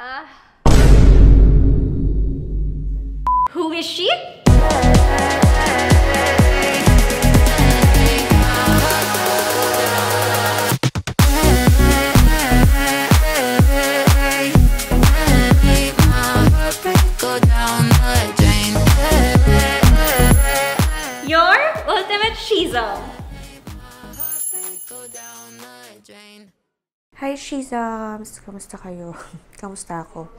Uh. Who is she? Hi, Shizams! Kamusta kayo? Kamusta ako?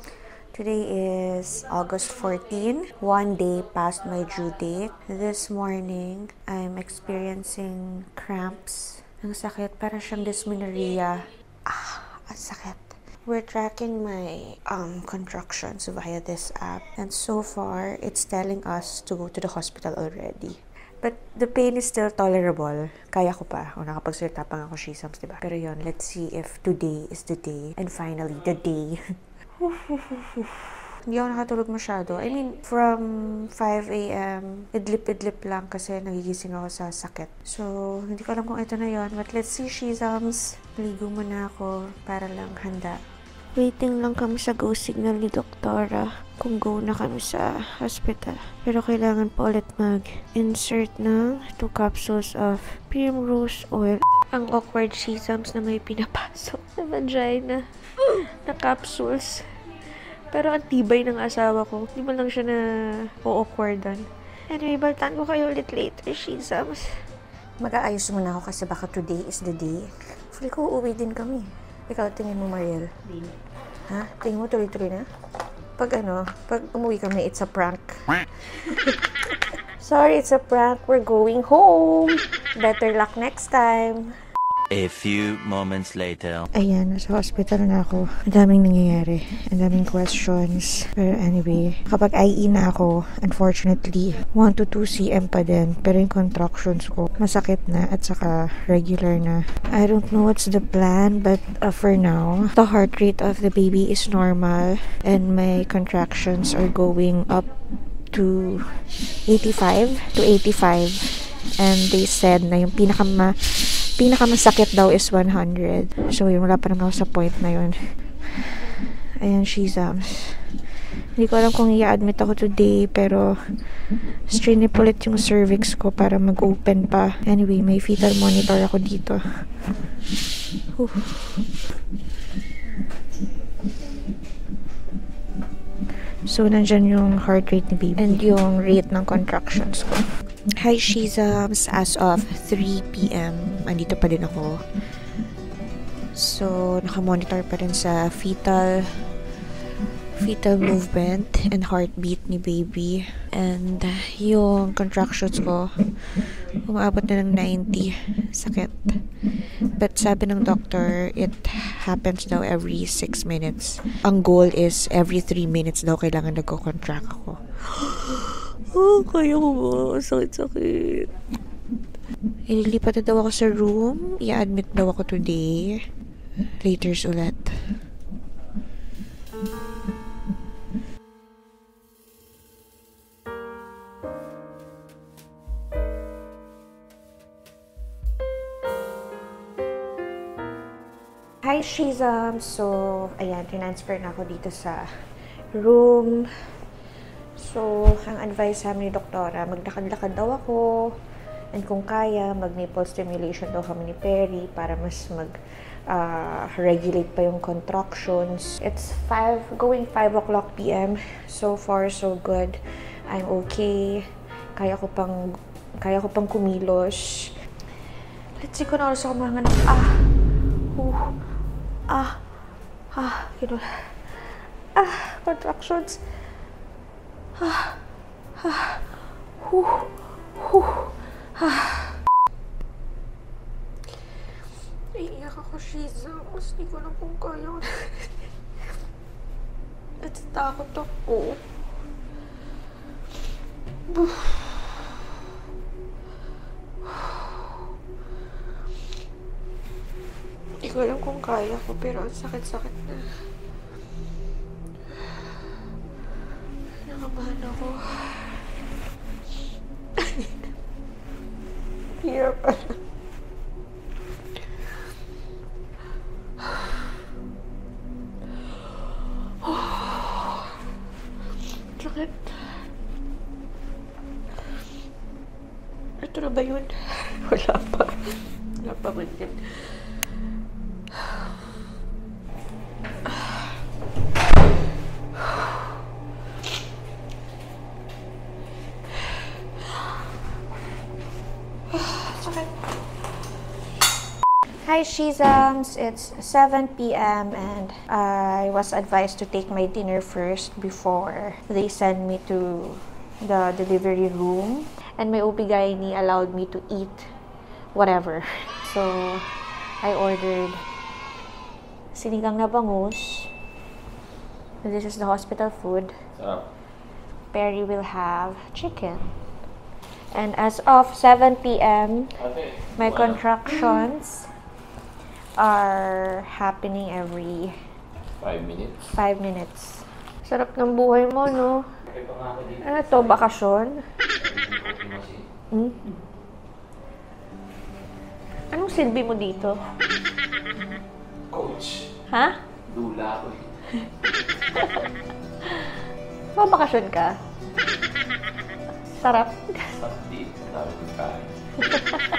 Today is August 14, one day past my due date. This morning, I'm experiencing cramps. Ang sakit, para siyang dysmenorrhea. Ah, ang sakit. We're tracking my um, contractions via this app. And so far, it's telling us to go to the hospital already. But the pain is still tolerable. Kaya ko pa. O nakapagsalita pa nga ako Shizams, diba? Pero yon let's see if today is the day. And finally, the day. Hindi ako nakatulog masyado. I mean, from 5 a.m., idlip-idlip lang kasi nagigising ako sa sakit. So, hindi ko alam kung ito na yon But let's see, Shizams. Ligo muna ako para lang handa. Waiting lang kami sa go signal ni Doktora kung go na kami sa hospital. Pero kailangan pa ulit mag-insert ng 2 capsules of primrose oil. Ang awkward sesams na may pinapasok sa vagina na capsules. Pero ang tibay ng asawa ko. Hindi mo lang siya na o-awkwardan. Anyway, baltan ko kayo ulit later, sesams. Mag-aayos muna ako kasi baka today is the day. Feel ko uuwi din kami. Ikaw, tingin mo, Mariel. Ha? Tingin mo tuloy-tuloy na? Pag ano, pag umuwi kami, it's a prank. Sorry, it's a prank. We're going home. Better luck next time. A few moments later. Ayan, nasa hospital na ako. Ang daming nangyayari. Ang daming questions. Pero anyway, kapag IE na ako, unfortunately, 1 to 2 cm pa din. Pero yung contractions ko, masakit na at saka regular na. I don't know what's the plan, but uh, for now, the heart rate of the baby is normal and my contractions are going up to 85 to 85 and they said na yung pinakama pinakamasakit daw is 100 so yun wala pa naman ako sa point na yun ayan she's um hindi ko alam kung i-admit ako today pero strinip ulit yung cervix ko para mag-open pa anyway may fetal monitor ako dito Whew. So, nandyan yung heart rate ni baby. And yung rate ng contractions ko. Hi, Shizams. As of 3 p.m., andito pa din ako. So, nakamonitor pa rin sa fetal fetal movement and heartbeat ni baby. And yung contractions ko, umaabot na ng 90. Sakit. But sabi ng doctor, it happens daw every 6 minutes. Ang goal is every 3 minutes daw kailangan nagko-contract ako. Oh, kaya ko ba? Sakit-sakit. Ililipat na daw ako sa room. I-admit daw ako today. Laters ulit. Hi, Shizam! So, ayan, transfer na ako dito sa room. So, ang advice sa amin ni doktora, maglakad-lakad daw ako. And kung kaya, mag-nipple stimulation daw kami ni Perry para mas mag uh, regulate pa yung contractions. It's 5, going 5 o'clock p.m. So far, so good. I'm okay. Kaya ko pang, kaya ko pang kumilos. Let's see kung ano sa mga. Ah! Uh, ah! Ah! Kinula. Ah! Contractions. Ah! Ah! Huh! Huh! Ah! Naiiyak ako, Shiza. Mas di ko na kung kaya ko. Natatakot ako. Hindi ko alam kung kaya ko, pero ang sakit-sakit na. Kinakabahan ako. Hirap pala. Sakit. Ito na ba yun? Wala pa. Wala pa man yun. Hi, Shizams. It's 7 p.m. and I was advised to take my dinner first before they send me to the delivery room. And my OB-GYN allowed me to eat whatever. So, I ordered sinigang na bangus. This is the hospital food. Perry will have chicken. And as of 7 p.m., my contractions are happening every Five minutes. 5 minutes. Sarap ng buhay mo, no? Ano to, bakasyon? Hmm? Anong silbi mo dito? Coach, Ha? dula ko eh. Babakasyon ka? Sarap. Update, dami ng kain.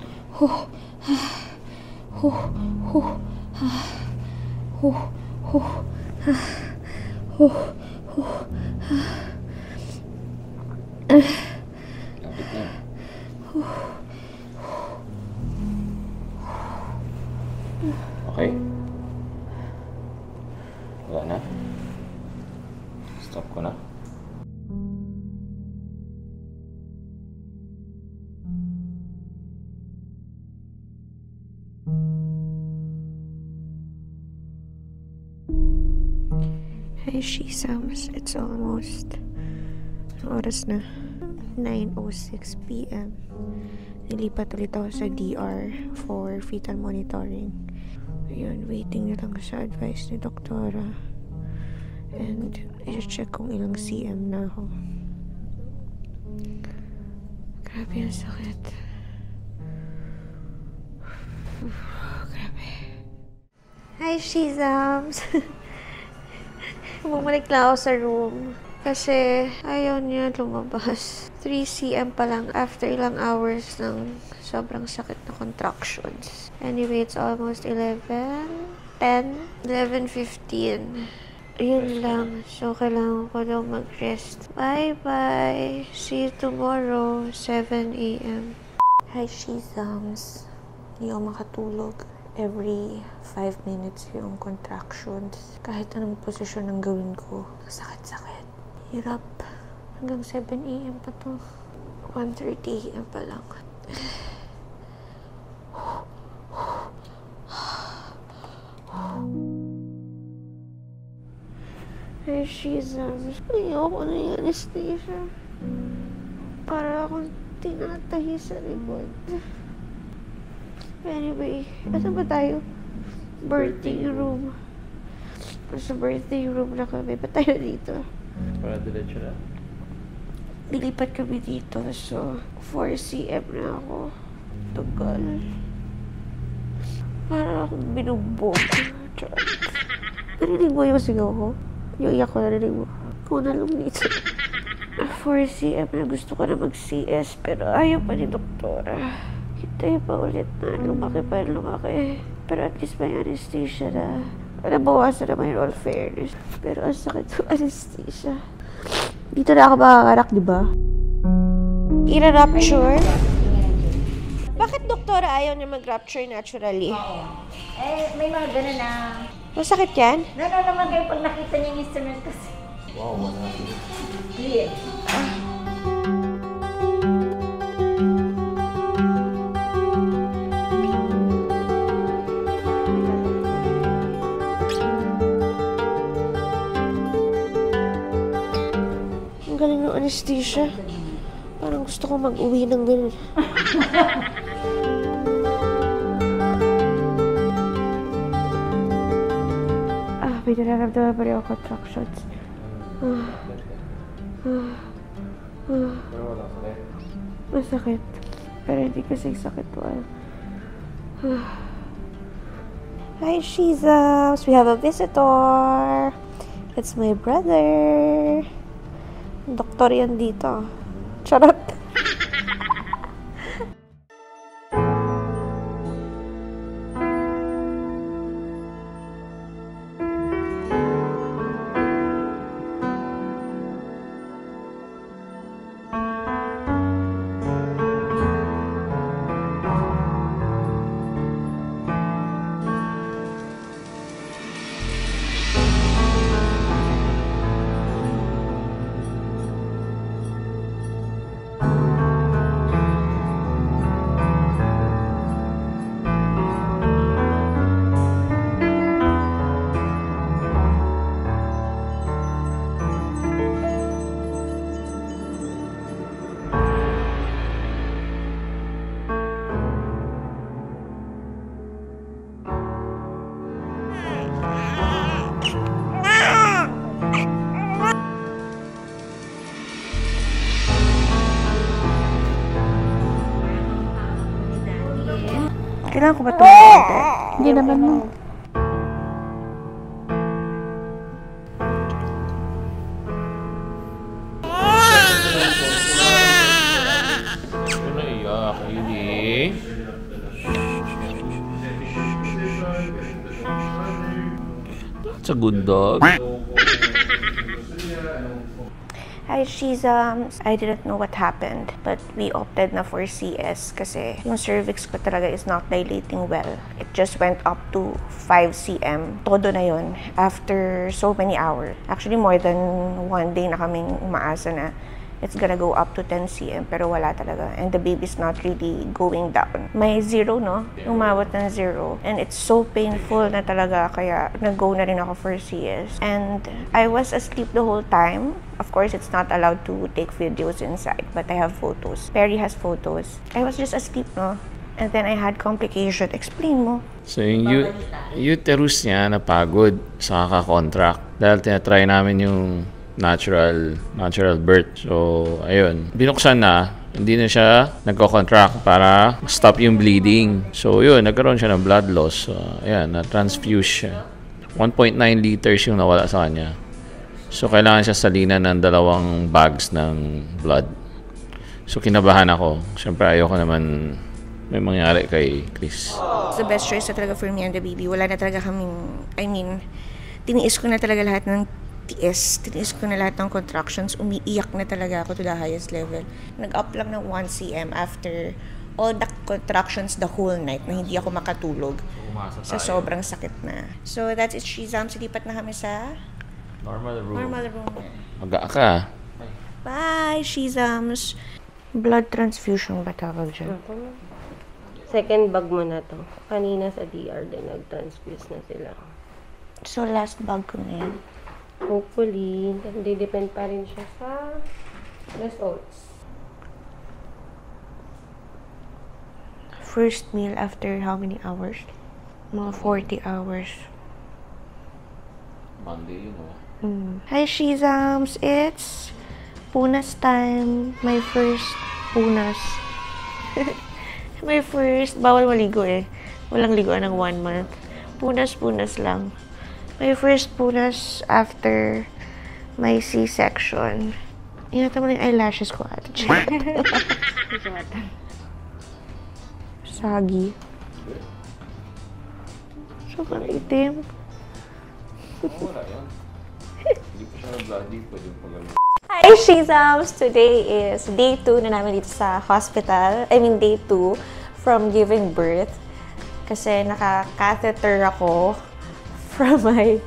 Hi, Shizams. It's almost oras na 9.06 p.m. Nilipat ulit ako sa DR for fetal monitoring. Ayun, waiting na lang sa advice ni doktora. And i-check kung ilang CM na ako. Grabe ang sakit. Grabe. Hi, Shizams! Bumalik lang ako sa room. Kasi ayaw niya lumabas. 3 cm pa lang after ilang hours ng sobrang sakit na contractions. Anyway, it's almost 11, 10, 11.15. Yun lang. So, kailangan ko daw mag-rest. Bye-bye. See you tomorrow, 7 a.m. Hi, Shizams. Hindi ako makatulog. Every 5 minutes yung contractions. Kahit anong posisyon ang gawin ko. Sakit-sakit. Hirap. Hanggang 7 a.m. pa to. 1.30 a.m. pa lang. Jesus. Ayoko na yung anesthesia. Para akong tinatahi sa likod. Anyway, asa ba tayo? Birthday room. Sa birthday room na kami. Ba't tayo dito? Para diretso na. Lilipat kami dito. So, 4 cm na ako. Tagal. Para akong binugbog. Charot. Narinig mo yung sigaw ko? Yung iyak ko, narinig mo? Kung na lang dito. 4 cm na gusto ko na mag-CS pero ayaw pa ni doktora. Hintay pa ulit na lumaki pa lumaki. Pero at least may anesthesia na. Nabawasan naman yung all fairness. Pero ang sakit yung anesthesia. Dito na ako makakarak, di ba? Ira-rupture? Bakit doktora ayaw niya mag-rupture naturally? Eh, may mga ganun na. Masakit yan? Gano'n naman kayo pag nakita niyo yung instrument kasi. Wow, wala. Clear. Anesthesia. Parang gusto ko mag-uwi ng ganun. ah, may nararamdaman pa rin ako contractions. Pero wala sakit. Masakit. Pero hindi kasi sakit to. Hi, Jesus! We have a visitor! It's my brother! Doktor yan dito. Charot! Kailangan ko ba ito? Hindi naman mo. Ano? That's a good dog. Hi, she's um, I didn't know what happened, but we opted na for CS kasi yung cervix ko talaga is not dilating well. It just went up to 5 cm. Todo na yun after so many hours. Actually, more than one day na kaming umaasa na it's gonna go up to 10 cm pero wala talaga. And the baby's not really going down. May zero no? Umabot ng zero. And it's so painful na talaga kaya nag-go na rin ako for CS and I was asleep the whole time. Of course it's not allowed to take videos inside but I have photos. Perry has photos. I was just asleep no? And then I had complication. Explain mo. So yung u- uterus niya napagod sa kaka-contract dahil tinatry namin yung natural natural birth. So, ayun. Binuksan na, hindi na siya nagko-contract para stop yung bleeding. So, yun, nagkaroon siya ng blood loss. So, ayan, na-transfuse siya. 1.9 liters yung nawala sa kanya. So, kailangan siya salinan ng dalawang bags ng blood. So, kinabahan ako. Siyempre, ayoko naman may mangyari kay Chris. The best choice na talaga for me and the baby. Wala na talaga kaming, I mean, tiniis ko na talaga lahat ng tiis. Tiniis ko na lahat ng contractions. Umiiyak na talaga ako to the highest level. Nag-up lang ng 1 cm after all the contractions the whole night na hindi ako makatulog sa sobrang sakit na. So that's it, Shizam. Silipat na kami sa Normal room. normal room. Maga ka. Bye, Shizams! Blood transfusion ba tawag dyan? Second bag mo na to. Kanina sa DR din nag-transfuse na sila. So last bag ko na yan. Hopefully, hindi depend pa rin siya sa results. First meal after how many hours? Mga 40 hours. Monday yun, oh. Mm. Hi, Shizams! It's punas time. My first punas. My first, bawal maligo eh. Walang liguan ng one month. Punas-punas lang. My first punas after my C-section. Ingatan mo na yung eyelashes ko ate. Sagi. Sobrang itim. Wala yan. Hindi pa siya bloody, pwede pag Hi, Shizams! Today is day 2 na namin dito sa hospital. I mean, day 2 from giving birth. Kasi naka-catheter ako from my...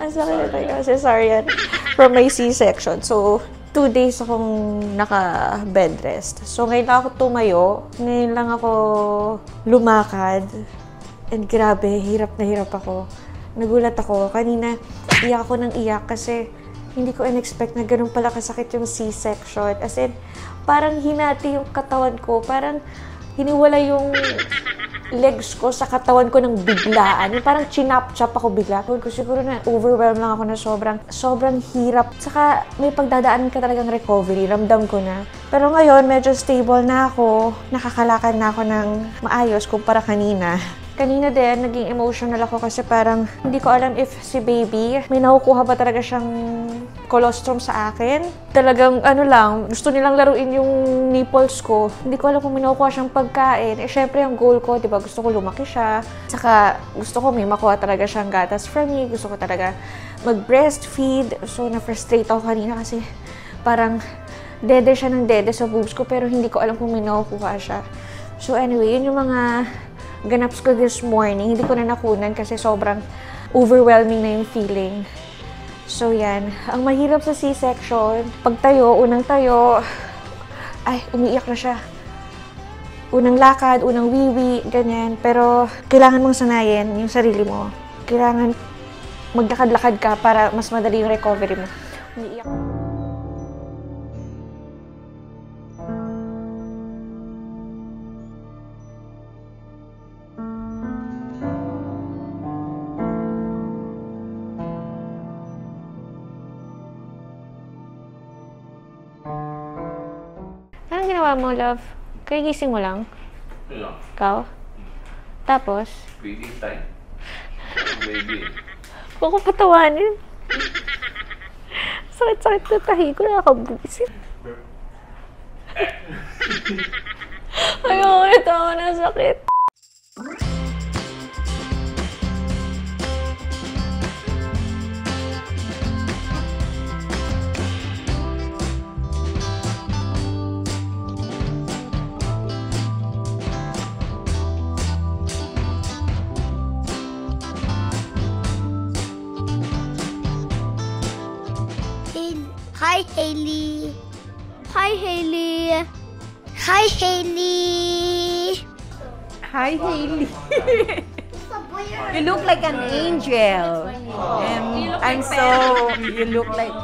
Ang sakit tayo cesarean. From my C-section. So, two days akong naka-bed rest. So, ngayon lang ako tumayo. Ngayon lang ako lumakad. And grabe, hirap na hirap ako. Nagulat ako. Kanina, iyak ako ng iyak kasi Hindi ko in-expect na ganun pala kasakit yung C-section. As in, parang hinati yung katawan ko. Parang hiniwala yung legs ko sa katawan ko ng biglaan. Parang chinap-chop ako bigla. Ko siguro na overwhelmed lang ako na sobrang, sobrang hirap. Saka may pagdadaan ka talagang recovery. Ramdam ko na. Pero ngayon, medyo stable na ako. Nakakalakad na ako ng maayos kumpara kanina. Kanina din, naging emotional ako kasi parang hindi ko alam if si baby, may nakukuha ba talaga siyang colostrum sa akin. Talagang ano lang, gusto nilang laruin yung nipples ko. Hindi ko alam kung may nakukuha siyang pagkain. Eh, syempre, ang goal ko, di ba, gusto ko lumaki siya. Saka, gusto ko may makuha talaga siyang gatas from me. Gusto ko talaga mag-breastfeed. So, na-frustrate ako kanina kasi parang dede siya ng dede sa boobs ko pero hindi ko alam kung may nakukuha siya. So anyway, yun yung mga ganaps ko this morning. Hindi ko na nakunan kasi sobrang overwhelming na yung feeling. So yan, ang mahirap sa C-section, pag tayo, unang tayo, ay, umiiyak na siya. Unang lakad, unang wiwi, ganyan. Pero kailangan mong sanayin yung sarili mo. Kailangan maglakad-lakad ka para mas madali yung recovery mo. Umiiyak. Mo, love? Kagising mo lang? Lang. Ikaw? Tapos? Baby time. Baby. Huwag ko patawanin. Sakit-sakit na tahi ko, nakakabuisit. Ayoko, ito ako na sakit. Hi, Hailey. you look like an angel. And I'm so, you look like,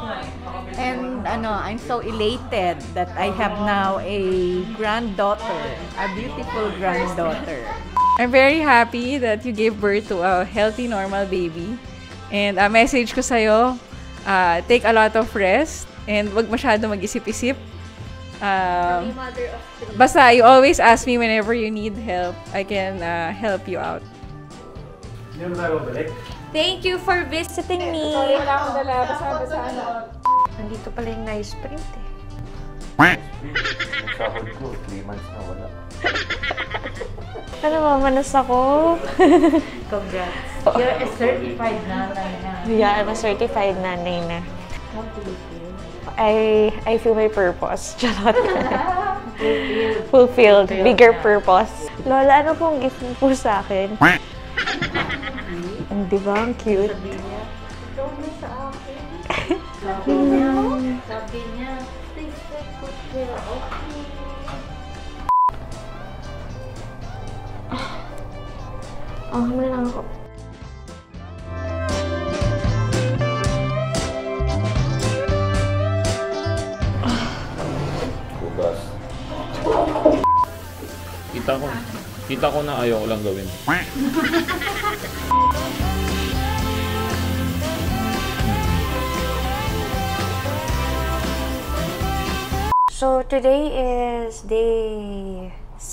and ano, I'm so elated that I have now a granddaughter, a beautiful granddaughter. I'm very happy that you gave birth to a healthy, normal baby. And a message ko sa'yo, uh, take a lot of rest and wag masyado mag-isip-isip. Um, basta, you always ask me whenever you need help. I can uh, help you out. Thank you for visiting me. Wala akong dala. Basta, basta ano. Nandito pala yung nice print eh. Sahod ko, 3 months na wala. Ano, mamanas ako. Congrats. You're a certified nanay na. yeah, I'm a certified nanay na. I I feel my purpose. Charot. Fulfilled. Bigger purpose. Lola, ano pong gift mo po sa akin? Di ba? Ang cute. Sabi niya, sabi niya, take good care of me. Oh, muna lang ako. Kita ko. Kita ko na ayaw ko lang gawin. So, today is day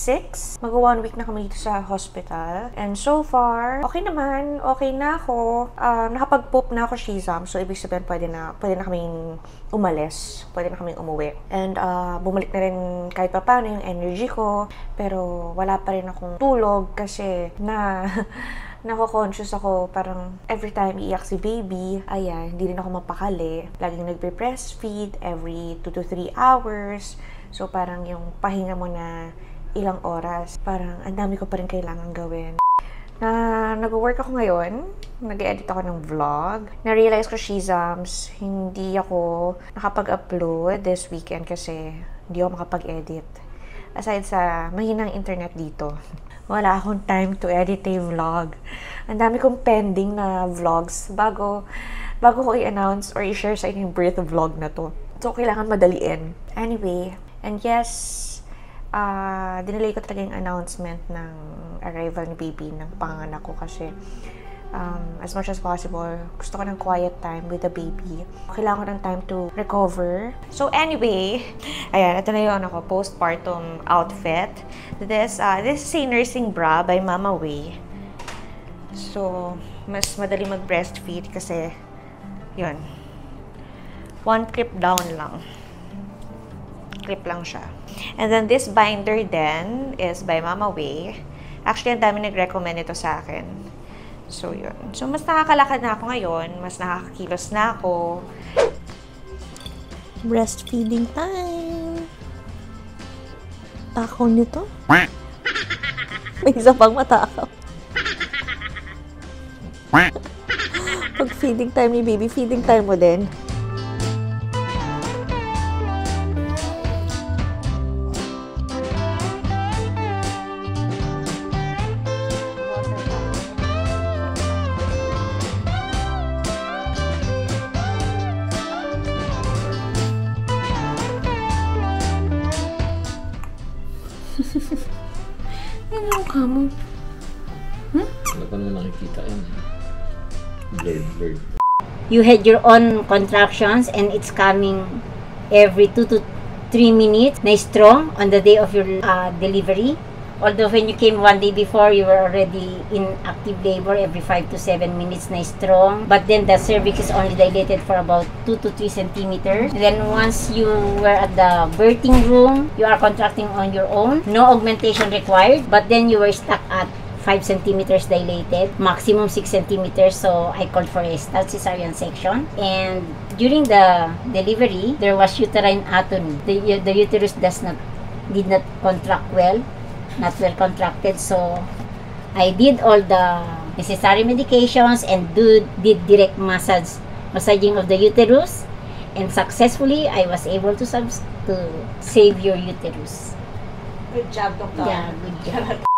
6. Mag one week na kami dito sa hospital. And so far, okay naman. Okay na ako. Um, nakapag-poop na ako shizam. So, ibig sabihin, pwede na, pwede na kaming umalis. Pwede na kaming umuwi. And uh, bumalik na rin kahit pa paano yung energy ko. Pero wala pa rin akong tulog kasi na nako-conscious ako parang every time iiyak si baby, ayan, hindi rin ako mapakali. Laging nagpe-breastfeed every 2 to 3 hours. So parang yung pahinga mo na ilang oras, parang ang dami ko pa rin kailangan gawin. Na nag-work ako ngayon, nag-edit ako ng vlog. Na-realize ko, Shizams, hindi ako nakapag-upload this weekend kasi hindi ako makapag-edit. Aside sa mahinang internet dito, wala akong time to edit a vlog. Ang dami kong pending na vlogs bago bago ko i-announce or i-share sa inyo yung birth vlog na to. So, kailangan madaliin. Anyway, and yes, uh, dinelay ko talaga yung announcement ng arrival ni baby ng panganak ko kasi um, as much as possible, gusto ko ng quiet time with the baby. Kailangan ko ng time to recover. So anyway, ayan, ito na yung ano ko, postpartum outfit. This, uh, this is a nursing bra by Mama Way. So, mas madali mag-breastfeed kasi, yun, one clip down lang. Clip lang siya. And then this binder then is by Mama Way. Actually, ang dami nag-recommend ito sa akin. So, yun. So, mas nakakalakad na ako ngayon. Mas nakakakilos na ako. Breastfeeding time. Takaw nito? May isa pang matakaw. Pag feeding time ni baby, feeding time mo din. Nakikita yan? Blurred, blurred. you had your own contractions and it's coming every 2 to 3 minutes. Na strong on the day of your uh, delivery. Although when you came one day before you were already in active labor every 5 to 7 minutes. Na strong. But then the cervix is only dilated for about 2 to 3 centimeters. And then once you were at the birthing room you are contracting on your own. No augmentation required but then you were stuck at 5 centimeters dilated, maximum 6 centimeters. So I called for a stat cesarean section. And during the delivery, there was uterine atony. The, the uterus does not did not contract well, not well contracted. So I did all the necessary medications and do did direct massage massaging of the uterus. And successfully, I was able to subs to save your uterus. Good job, Doctor. Yeah, good job.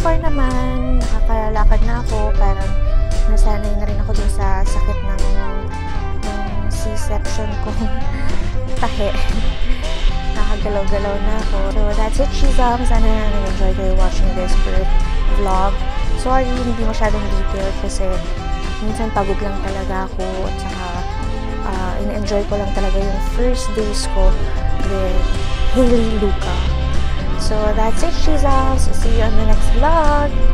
far naman, nakakalakad na ako. Parang nasanay na rin ako dun sa sakit ng, ng C-section ko. Tahe. Nakagalaw-galaw na ako. So, that's it, Shizam. Sana nag-enjoy kayo watching this birth vlog. Sorry, hindi masyadong detailed kasi minsan pagod lang talaga ako at saka uh, in-enjoy ko lang talaga yung first days ko with Hailey Luca. So, that's it, Shizams. See you on the next vlog.